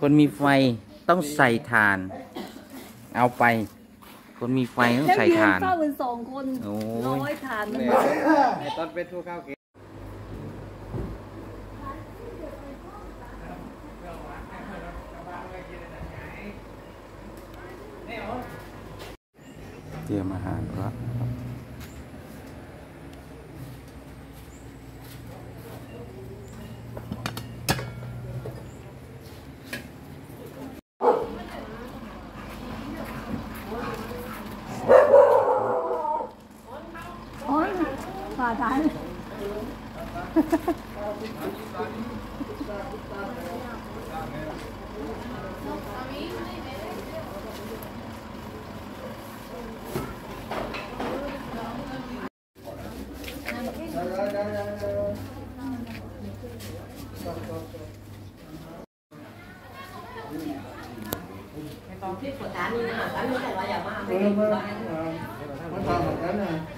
คนมีไฟต้องใส่ถ่าน เอาไป คนมีไฟต้องแล้วใส่ยืนถ่านเฝ้ากันสองคนโอ้ย ร้อยฐานมันเนี่ยไอ้ตอนเป็นทั่วข้าวกินเตรียมอาหารครับ hòa tan Còn tiếp của tán như thế nào? Tán như thế nào? Bây giờ mà mình bán. Bán tao một cái này.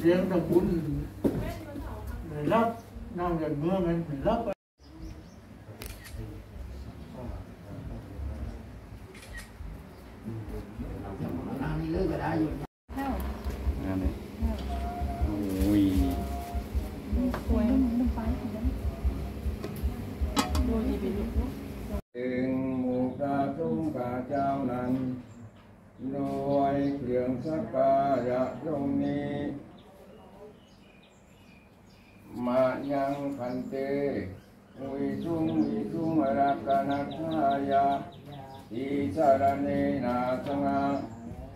เสียงตะบุญไม่รับนั่งกันเมื่อมันไม่รับเลิกก็ได้อยู่ นเตวิสุงวิสุงรักนัทายาอิสารเนนาสงะ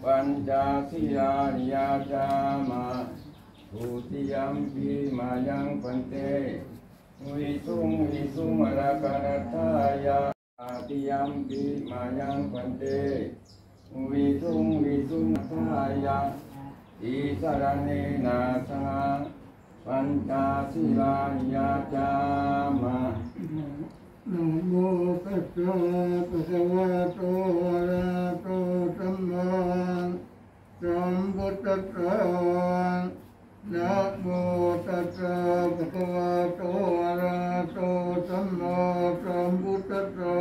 ปัญจศีลานิยาจามาทุติยมปีมายังพันเตวิสุงวิสุงรักนัทายาอาติยมปีมายังพันเตวิสุงวิสุงทายาอิสารเนนาสงะ ปัญจศีลานิยาจามะ Nam mô Tassa Bhagavato Arahato Samma Sambuddhassa Nam mô Tassa Bhagavato Arahato Samma Sambuddhassa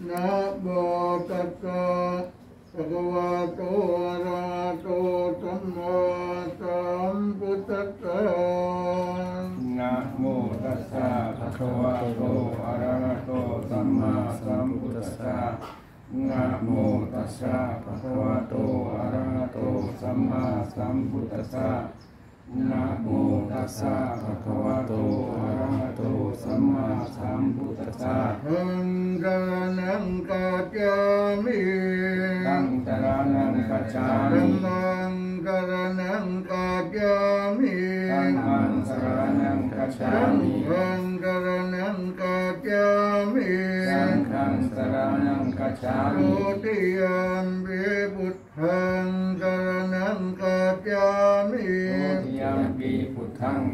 Nam mô Tassa Bhagavato วะะภะคะวะโตอะระหะโตสัมมาสัมพุทธัสสะนะโมตัสสะภะคะวะโตอะระหะโตสัมมาสัมพุทธัสสะนะโมตัสสะภะคะวะโตอะระหะโตสัมมาสัมพุทธัสสะ Hangganang kajami ตังตระนังกัจฉามิ Dhammang karanang kajami ตังมังสร ณังกัจฉามิ Sanghang karanang kajami สังฆังสรณังกัจฉามิ Kodiyampi buddhang karanang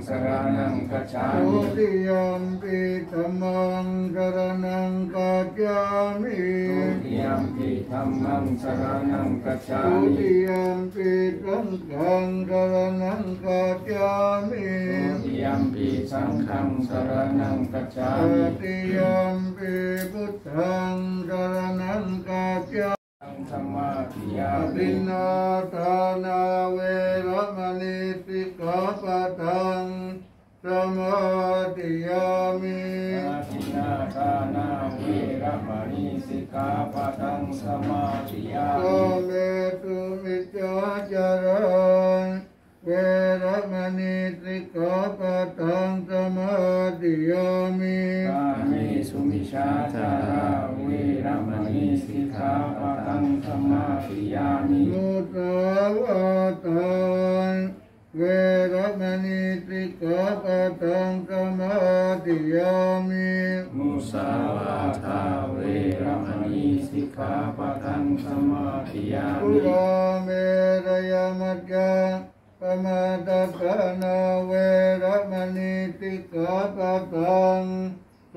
สรณังกัจฉามิ Kodiyampi dhammang karanang kajami โอทิยัมปีธัมมังสรณังกัจฉามิ Kodiyampi sanghang karanang kajami โอทิยัมปีสังฆังสรณังกัจฉามิ Kodiyampi buddhang karanang kajami ตังธรรมาทิยามิ Abhinatana veramani samadhiyami อาทินาทานาเวระมณีสิกขาปะทังสมาธิยามิ Sametu mityacharan veramani sikapatang samadhiyami กาเมสุมิชาจาราเวระมณีสิกขาปะทังสมาธิยามิ datang kematiami musawata wiramani sikapatan samatiami kurame raya marga pamadapana wiramani tikapatan สิ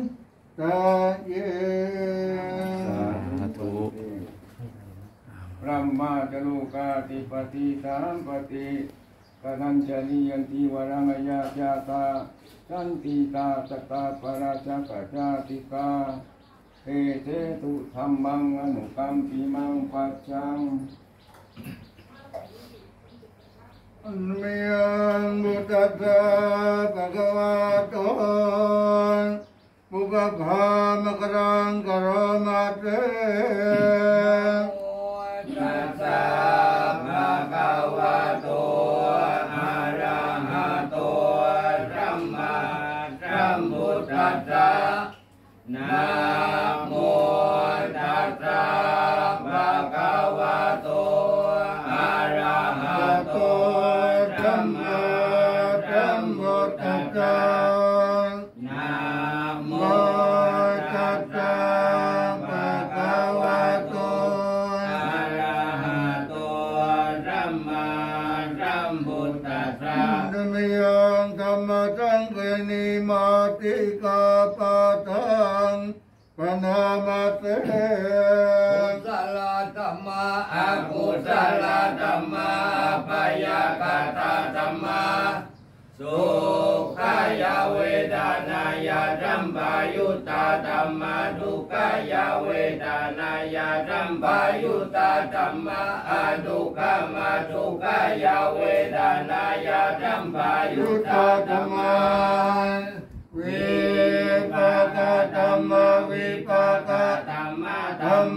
ตาเยสาธุพระมาจโลกาติปฏิสามปฏิกทัญชนิยันติวรังยาจาตาสันติตาสตาปราชกจาติกาเอเตตุธรรมังอนุกัมปิมังปัจจังอันเมียงบุตตะภะคะวะโต गघाम करां करो मात्रे กตาธรรมาสุขายเวทนายาดัมบายุตาธรรมาทุกายเวทนายาดัมบายุตาธรรมาอดุกามาทุกายเวทนายาดัมบายุตาธรรมา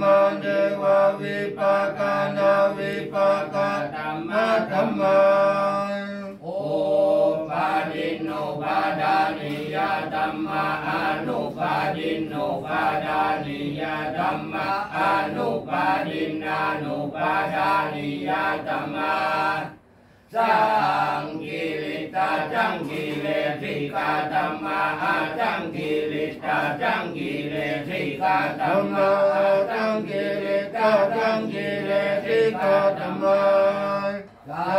မန္တေဝဝိပါကနာဝိပါကဓမ္မဓမ္မံဩပါရိနောပါဒာနိယဓမ္မအနုပါရိနောပါဒာနိယဓမ္မအနုပါရိနာနုပါဒာနိယဓမ္မ ปาดานิยาธัมมาอนุปาดินานุปาดานิยาธัมมาสังกิริตาจังกิเลสิกาธัมมาอาจังกิริตาจังกิเลสิกา ธ ธั ร ม รม มาอา จั จั ง ง กิ กิ ริ ริ ตา ตา จั จั ง ง กิ กิ เล เล สิ สิ กาก า ธร ธั ร ม ม มา สา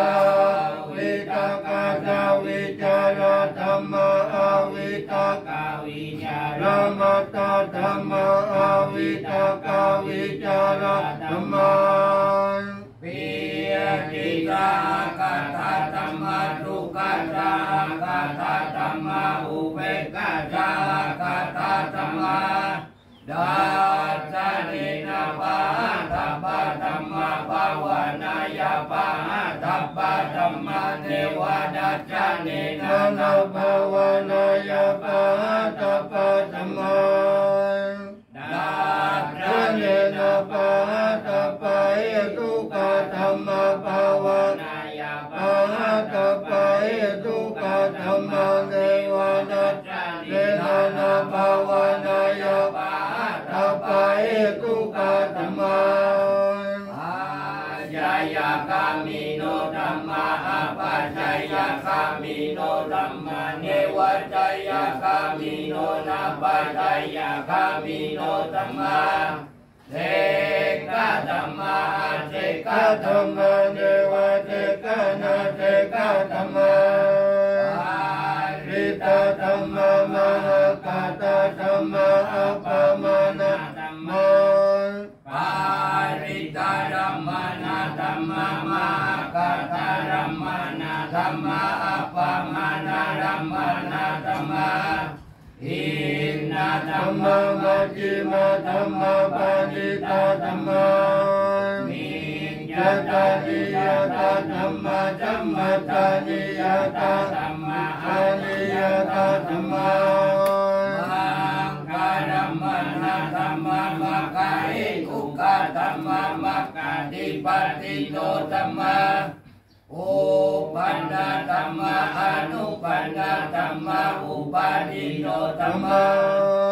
วิตากาสาวิจารธรรมอาวิตาก าวิจา ธร ร รมตาธรรมอาวิตากาวิจารธรรม ปิย ยากาตาธรรมาทุกาจากาตาธรรมาอุเบกาตากาตาธรรมาดัจารินาปาตัปะธรรมาภาวนายาปาตัปะธรรมาเทวดาจารินนาภาว ธรรมเทวนัสเนนานาภาวนายาปะตาปะเอตุกะธรรมอาจายาคามิโนธรรมาอาปัจจายาคามิโนธรรมาเนวัจายาคามิโนนาปัจจายาคามิโนธรรมาเทกะธรรมาเทกะธรรรรมา มอัปปมานะธรรม ปาริตารัมมานาธรรมมากัตตารัมมานาธรรมอัปปมานารัมมานาธรรมอินนาธ ธ ร ร ร ร ม มมัจจิมาธรรมปานิตาธรรม มิ ยะตานิยะตาธรรมจัมมาตานิยะตา ธรรม ตานิ ปฏิโนธรรมโอปันนาธรรมะอนุปันนาธรรมะอุปาทิโนธรรมมะ